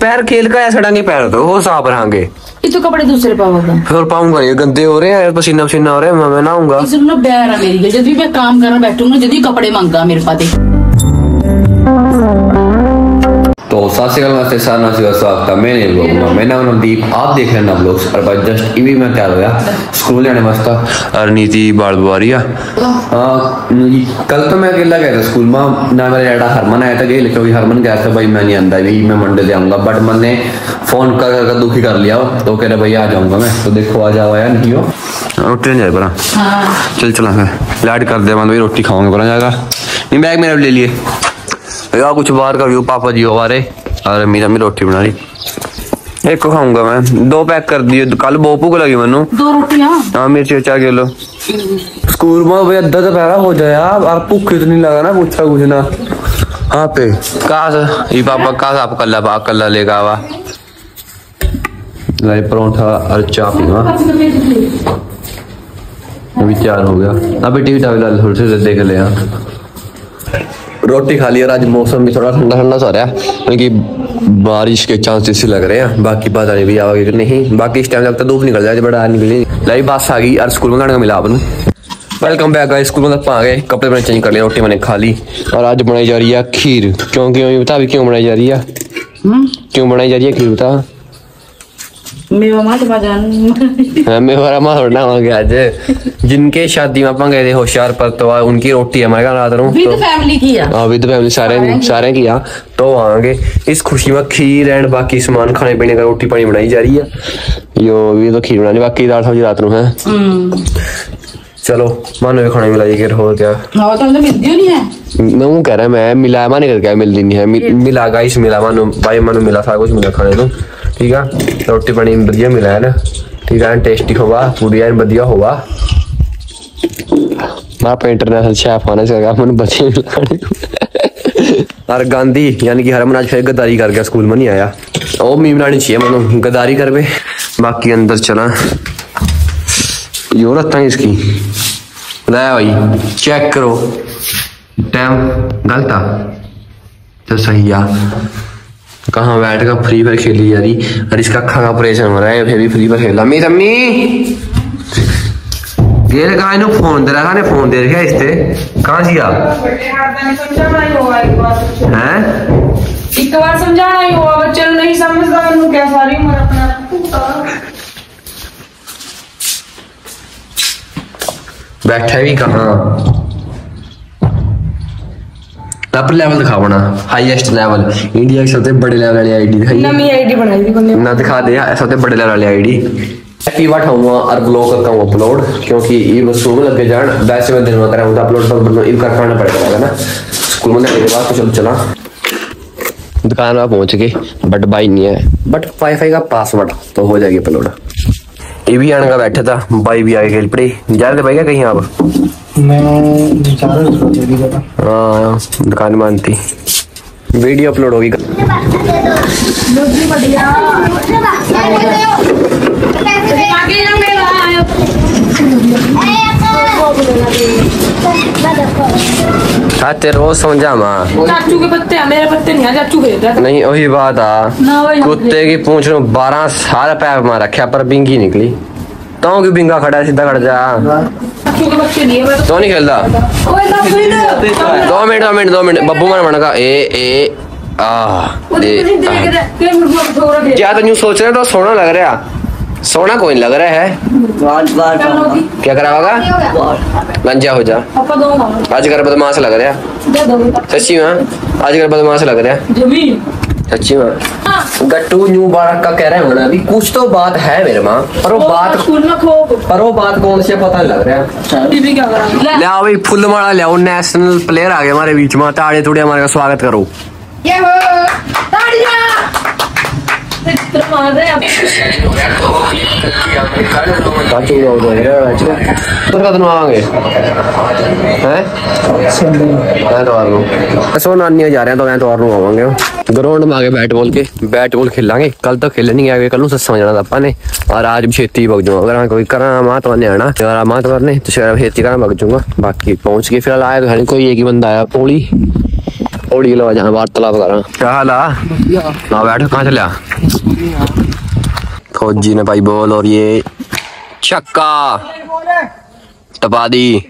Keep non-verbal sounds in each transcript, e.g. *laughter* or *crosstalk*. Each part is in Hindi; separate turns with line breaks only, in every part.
पैर खेल का ऐसा डांगे पैर तो वो साफ़ रहांगे।
ये तो कपड़े दूसरे पाऊँगा
फिर पाऊँगा ये गंदे हो रहे हैं पसीना पसीना हो रहा है मैं- मैं नहाऊँगा।
सुन लो बैर है मेरी जब भी मैं काम करना बैठूँगा जब भी कपड़े मांगा मेरे पास
तो सत श्रीकाल नमस्ते सर नमस्ते स्वागत है। मेरे ब्लॉग में मैं नाम नवदीप। आप देख रहे हैं ना ब्लॉग्स और भाई जस्ट इवी मैं तैयार होया स्कूल जाने वास्ता
और नीति बाल बुआरिया
हाँ, कल तो मैं अकेला गया था स्कूल में। ना मेरा डैडा हरमन आया था गए क्योंकि हरमन गया था भाई मैं नहीं आंदा भी मैं मंडे से आऊँगा। बट मैंने फ़ोन कर कर दुखी कर लिया। तो कह रहा भैया आ जाऊँगा मैं। तो देखो आ जाओ या नहीं हो?
रोटी नहीं जाए परा
हाँ।
चल चला फिर लाइट कर दे मैं भाई रोटी खाऊँगे परा जाएगा। नहीं बैग मेरा ले लिए। भैया कुछ बाहर का व्यू पापा जी हमारे और मीरा मी रोटी बना रही। एक को खाऊँगा मैं। दो पैक कर दिए कल बहुत भूख लगी मैनू।
दो रोटियाँ?
हाँ मिर्ची चार किलो। स्कूल में भाई अद्धा तो पैरा हो जाए और भूख इतनी लगा ना पूछा कुछ ना। हाँ पे। कहा से ये पापा कहा से आप कल्ला पा कल्ला लेगा आवा। लाई परोठा और चाय पीवा। अभी तैयार हो गया। अभी टीवी टावी डाल थोड़ी सी देख ले हाँ। रोटी खा ली और आज मौसम भी थोड़ा ठंडा ठंडा सा रहा है। क्योंकि बारिश के चांसेस लग रहे हैं। बाकी पता नहीं भी आवागे नहीं बाकी इस टाइम लगता धूप निकल जाए बड़ा निकली लाई बस आ गई और स्कूल में जाने का मिला आपने वेलकम बैक गाइस स्कूल में तक आ गए। कपड़े मैंने चेंज कर लिए रोटी मैंने खा ली। और आज बनाई जा रही है खीर। क्यों क्यों ये बता अभी क्यों बनाई जा रही है? क्यों बनाई जा रही है खीर बता। *laughs* होंगे आज। जिनके शादी में अपन गए थे होशियार पर तो उनकी रोटी हमारे घर रात रू
विद फैमिली की है?
हाँ विद फैमिली सारे सारे किया तो आएँगे इस खुशी में खीर एंड बाकी सामान खाने पीने का रोटी पानी बनाई जा रही है। यो भी तो खीर बनानी बाकी दाल सब्ज़ी रात है। चलो मानो भी खाने मिलाई कि और क्या।
हाँ तो हमने मिलती नहीं है?
मैं कह रहा मैं मिला माने करके मिलती नहीं है। मिल- गाइस मिला मानो भाई मानो मिला सारा कुछ मिला खाने को। ठीक है रोटी पानी बढ़िया मिला है ना? ठीक है टेस्टी होगा पूरी एन बढ़िया होगा। मैं पे इंटरनेशनल शेफ आने से मन बचे खाने को और गांधी यानी कि हरमन आज फिर गद्दारी कर गया स्कूल में नहीं आया। वो मी बनानी चाहिए मनो गद्दारी कर बे बाकी अंदर चला। यो रत्ता है इसकी। ले भाई चेक करो। टाइम गलत आ। तो सही आ। कहा हाँ, बैठ कर फ्री फायर खेली जा रही। इसका अखा का ऑपरेशन हो रहा है फिर भी फ्री फायर खेला मेरी अम्मी! कहा फ़ोन दे रहा ने फ़ोन दे रखा इससे। कहा जी आप
एक बार समझाना ही हुआ बच्चे तो नहीं समझता मैं क्या सारी उम्र अपना
बैठा भी कहा? टॉप लेवल दिखाओ ना हाईएस्ट लेवल इंडिया की सबसे बड़े लेवल वाली आईडी दिखाई
नई आईडी बनाई थी बंदे।
ना दिखा दे सबसे बड़े लेवल वाली आईडी हैप्पी वाट हुआ और ब्लॉग करता हूँ अपलोड क्योंकि ये वसूल लग के जान वैसे मैं दिन में कर रहा हूँ तो अपलोड पर बनो इन करना पड़ेगा ना? स्कूल में मेरे बाद तो चल चला। दुकान पर पहुँच गए बट भाई नहीं है। बट वाईफाई का पासवर्ड तो हो जाएगी अपलोड ये भी आने का बैठा था भाई भी आगे खेल पड़े जा रहे भाई क्या कहीं आप
मैं
हाँ दुकान मानती वीडियो अपलोड होगी। हाँ रोज समझा माँ।
ਚਾਚੂ के पत्ते हैं मेरे पत्ते नहीं चाचू के
नहीं वही बात आ। कुत्ते की पूंछ में बारह साल पैर में रखा, पर बिंगी निकली। तो क्यों बिंगा खड़ा सीधा खड़ जा?
है
तो नहीं खेलता?
तो
दो मिनट दो मिनट दो मिनट। बब्बू मन मन का। ए ए आ क्या तो सोच रहे तो सोना लग रहा सोना कोई लग रहा है। क्या करा होगा गंजा हो जा।
पापा दो मांगो
आज कर बदमाश लग रहा सच्ची में? आज कर बदमाश लग रहा है। सच्ची में? गट्टू न्यू बारक का कह रहे हैं अभी कुछ तो बात है मेरे माँ पर वो बात
स्कूल में खो
पर वो बात कौन सी है पता नहीं लग रहा है
बीबी क्या करा ले
ले आओ भाई फुल मारा ले आओ नेशनल प्लेयर आ गए हमारे बीच में ताड़े थोड़े हमारे का स्वागत करो
ये हो ताड़ियां चित्र मार रहे हैं
तो कद आवांगे हैं एतवार ਨੂੰ ਸੋ ਨਾਨੀ ਜਾ ਰਹੇ ਹਾਂ ਤਾਂ ਐਤਵਾਰ ਨੂੰ ਆਵਾਂਗੇ ग्राउंड में आगे बैट बॉल के, बैट बॉल खेलेंगे। कल तक खेलने नहीं आए कल सस्सा जाना था ने और आज भी खेती भग जाऊँगा। अगर हाँ कोई करा मातवा ने? आना अगर तो मातवा ने तो शहर खेती करा भग जाऊँगा। बाकी पहुँच के फ़िलहाल आया तो है कोई, एक ही बंदा आया पोली पोली के जहाँ वार्तालाप करा। क्या हाल ना बैठो, कहाँ चले फौजी ने भाई बॉल, और ये छक्का। तपा दी।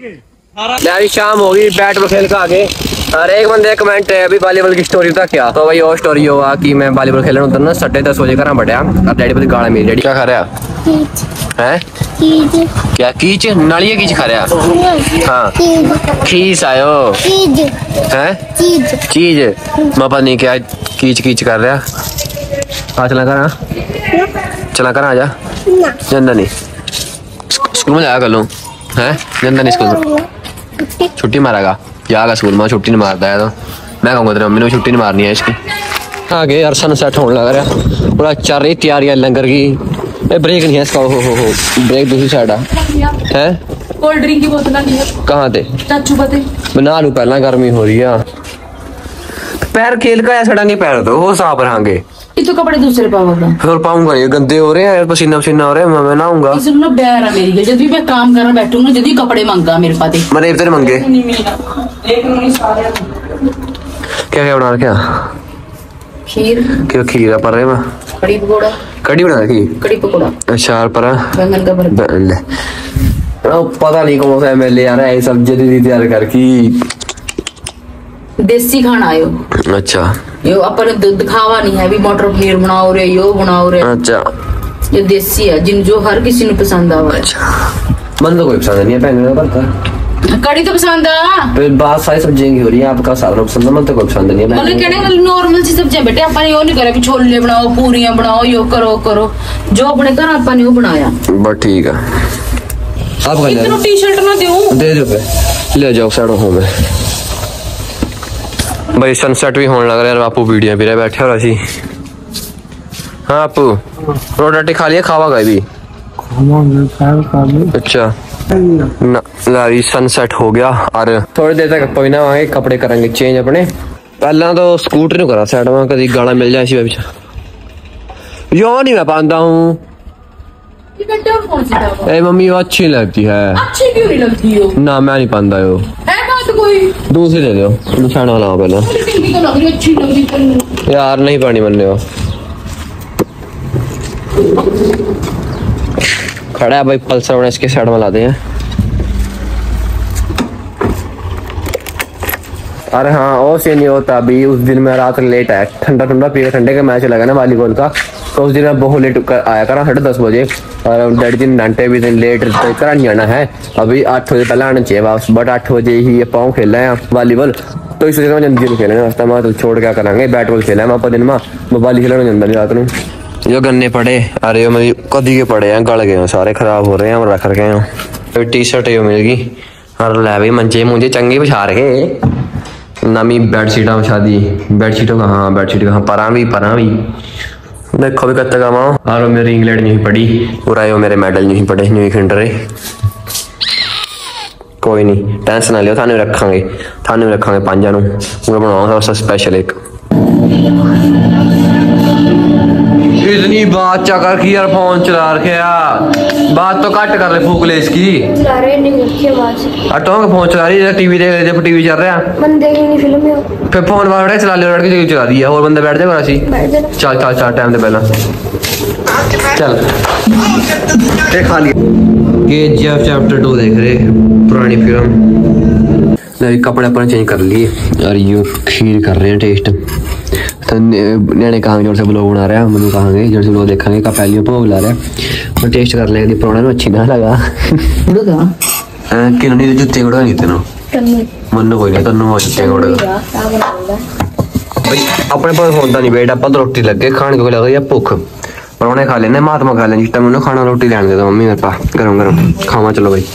शाम होगी बैट बॉल खेल का आगे। और एक बंदे कमेंट है अभी वॉलीबॉल की स्टोरी था क्या? तो भाई वो स्टोरी हुआ कि मैं वॉलीबॉल खेलने उतरना साढ़े दस बजे घर बढ़िया और डैडी पर गाड़ा मेरी डैडी क्या खा रहा है? क्या कीच? नालिया कीच खा रहा हाँ? खीस आयो। है? चीज़ मैं पता नहीं क्या कीच कीच कर रहा? आ चला कर चला कर आजा जंदा नहीं स्कूल में जाया कर। लूँ है जंदा नहीं स्कूल छुट्टी मारेगा। जाएगा स्कूल में छुट्टी नहीं मारता है तो मैं कहूँगा तेरी मम्मी ने छुट्टी नहीं मारनी है इसकी आगे यार सनसेट होने लग रहा है पूरा चल रही तैयारियाँ लंगर की ए ब्रेक नहीं है इसका हो हो हो ब्रेक दूसरी साइड है हैं
कोल्ड ड्रिंक की बोतल नहीं है
कहाँ थे
चाचू पते
बना लू पहला गर्मी हो रही है पैर खेल का ऐसा नहीं पैर तो वो साफ़ रहांगे
ये तो कपड़े दूसरे पाओगे?
फिर पाऊँगा ये गंदे हो रहे हैं पसीना पसीना हो रहा है मैं नहाऊँगा।
इसे बैर है मेरी जब भी मैं काम करना बैठूँगा जब भी कपड़े मांगा मेरे पास
मैंने तेरे मंगे। क्या क्या बना रखा
खीर।
क्या खीरा पर रहे मैं?
कड़ी पकौड़ा।
कड़ी बना रखी
कड़ी पकौड़ा।
अच्छा और पर?
बैंगन का भरता
पता नहीं कौन सा एमएलए आ रहा है सब्ज़ी तैयार करके।
देसी खाना आयो
अच्छा।
यो अपन दूध खावा नहीं है भी मटर पनीर बनाओ रे यो बनाओ रे।
अच्छा।
ये देसी है जिन जो हर किसी ਨੂੰ पसंद आवा। है
मन तो कोई पसंद नहीं है बैंगन का भरता।
कड़ी तो पसंद आ?
फिर बात सारी सब्ज़ियाँ की हो रही है आपका सारा पसंद है मन तो कोई पसंद नहीं है
मतलब
बैंगन का।
कहने नॉर्मल सी सब्ज़ियाँ बेटे अपन यो नहीं करे कि छोले बनाओ पूरियाँ बनाओ यो करो करो। जो अपने घर अपन ने वो बनाया।
बस ठीक है। आप
टी शर्ट ना दूँ
दे दो पे ले जाओ साइड हो में। भाई सनसेट भी होने लग रहा है यार बापू वीडियो भी रहे बैठे हो रही हाँ बापू रोटी राटी खा लिया खावा गए भी अच्छा ना लारी सनसेट हो गया और थोड़ी देर तक कोई ना आए कपड़े करेंगे चेंज अपने पहला तो स्कूटर नहीं करा साइड में कभी गाला मिल जाए इसी ਵਿੱਚ। यो नहीं मैं पाता हूँ
ये बेटे और कौन सी दवा
ए मम्मी वो अच्छी लगती है
अच्छी क्यों नहीं लगती कोई।
दूसरी दे दो निशाना वाला पहला।
तो अच्छी
यार नहीं पानी बनने हो खड़ा है भाई पल्सर उन्हें इसके साइड में लाते हैं अरे हाँ और से नहीं होता अभी उस दिन मैं रात लेट आया ठंडा ठंडा पी ठंडे का मैच लगा ना वॉलीबॉल का। तो उस दिन बहुत लेट कर आया करा, साढ़े दस बजे। और डैडी दिन घंटे भी दिन लेट करा नहीं आना है। अभी आठ बजे पहले आना चाहिए वापस बट आठ बजे ही पाँव खेल रहे हैं वॉलीबॉल तो इस वजह से मैं जल्दी खेलना रास्ता में तो छोड़ क्या करेंगे बैट बॉल खेला मैं दिन में। मोबाइल खेलना जल्दा नहीं रात में जो गन्ने पड़े, अरे यो मेरी कदी के पड़े हैं, गल गए सारे खराब हो रहे हैं और रख रखे हैं। टी शर्ट यो मिल गई। और ले भाई मंजे मुझे चंगे बिछा रखे। नमी बेडशीटा बिछा दी। बेडशीटों का हाँ बेडशीट का हाँ परा भी परा भी देखो भी कद तक आवा। आर मेरी इंग्लैंड नहीं पड़ी पूरा आयो मेरे मेडल नहीं पड़े नहीं खिंड रहे कोई नहीं टेंशन ना लियो थाने रखांगे। थाने रखांगे पांजा नु। सबसे स्पेशल एक। इतनी बात चकर की यार फ़ोन चला रखे यार बात तो कट कर ले फूक ले इसकी के फ़ोन चला रही है टीवी देख रहे थे टीवी चल रहा है। फिर फ़ोन बाहर बैठे चला लियो लड़की जगह चला दिया और बंदा बैठ जाएगा
जाना
चल चल चल टाइम से पहला। चल। खा लिया के जी एफ़ चैप्टर टू देख रहे पुरानी फ़िल्म नहीं कपड़े अपने चेंज कर लिए। और ये खीर कर रहे हैं टेस्ट तो ने कहा ज़ोर से ब्लॉग बना रहा है मनु कहांगे ज़ोर से ब्लॉग देखेंगे का पहले भोग ला रहा है। और टेस्ट कर लेंगे पुराना में अच्छी ना लगा। कि नहीं जुत्ते गुड़ा नहीं तेनो मनु कोई नहीं जुत्ते गुड़ा अपने पास होता नहीं बेटा अपन तो रोटी लग खाने को लगा भुख। पर खा लेने महात्मा खा लेने जिस टाइम उन्हें खाना रोटी लेने देता मम्मी मेरे पास गरम गरम खावा चलो भाई।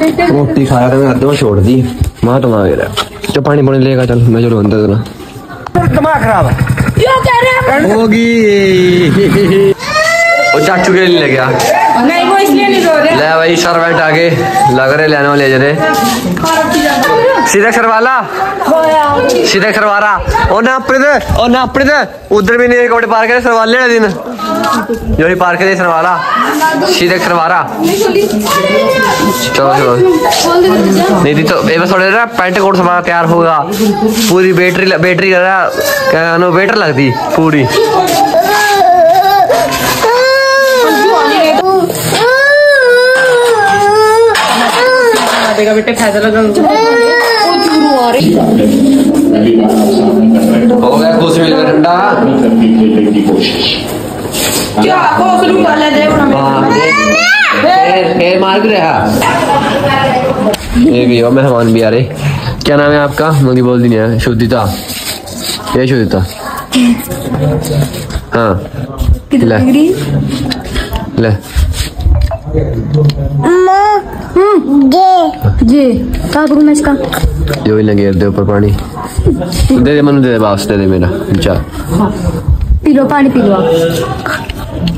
रोटी खाया तो मैं अद्धों छोड़ दी महात्मा आ गया तो पानी पानी लेगा चल मैं चलो अंदर देना होगी वो चाचू के लिए ले गया
नहीं वो इसलिए नहीं रो रहे
ले भाई सर्वेंट आगे लग रहे लेने वाले जरे सीधा करवाला सीधा करवारा और ना अपने दे और ना अपने दे। उधर भी नहीं कपड़े पार करे सरवाले वाले दिन। जो ही पार करे सरवाला सीधा करवारा चलो चलो। नहीं थी तो ये बस थोड़े ना पैंट कोट सामान तैयार होगा। पूरी बैटरी बैटरी क्या नो बैटर लगती पूरी।
बेटे फ़ायदा
हो गया खुश ठंडा
क्या
हाँ, मार भी रहा। ये भी हो मेहमान भी आ रहे। क्या नाम है आपका? मुझे बोल दी है। शुद्धिता। ये शुद्धिता। हाँ। ले। ले।
जी कहाँ पकड़ू मैं इसका?
जो भी लगे दे ऊपर पानी। दे दे मनु दे दे वापस दे दे मेरा चल
पी लो पानी पी लो आप।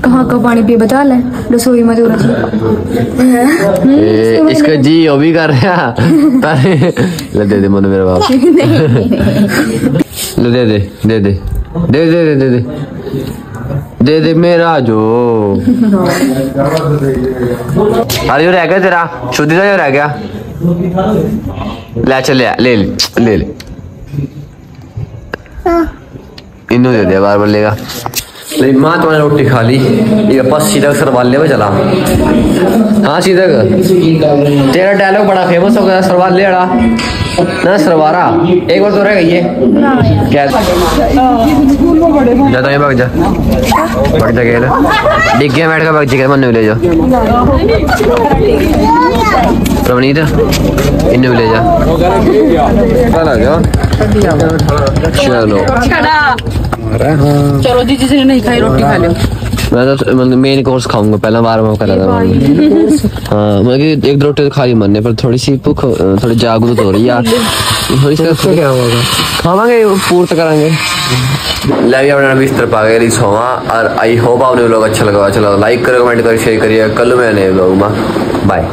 कहाँ का पानी पिए बता ले रसोई में जोरा
ए, इसका जी वो भी कर रहा। तारे ले दे दे मनु मेरा वापस। ले दे दे दे दे। दे दे दे दे दे। दे दे मेरा जो। *laughs* अरे रह गया तेरा। शुद्धि का यो रह गया। ले, चल ले ले ले ले ले। दे दे बार बार लेगा नहीं माँ तुम्हारी रोटी खा ली। ये बस सीधा सरवाल ले चला। हाँ सीधा तेरा डायलॉग बड़ा फ़ेमस हो गया सरवाल ले अड़ा ना, सरवारा। एक बार तो रह गई है। क्या? जा तो भाग जा। भाग जा गेल डिग गया बैठ का भाग जी मन्नू ले जा। प्रवनीत इन्हें भी ले जा। चल। आ जा चलो
चलो जी जिसने नहीं खाई रोटी खा लो।
मैं तो मतलब मेन कोर्स खाऊँगा पहला बार में करा था हाँ मैं कि एक दो रोटी तो खा ली मैंने पर थोड़ी सी भूख थोड़ी जागरूक हो रही है। थोड़ी सी क्या होगा? खावांगे पूर्त करेंगे। लाइव अपना बिस्तर पा गए सोवा और आई होप आपने लोग अच्छा लगा चलो लाइक करो कमेंट करो शेयर करिए। कल मैं नए लोग बाय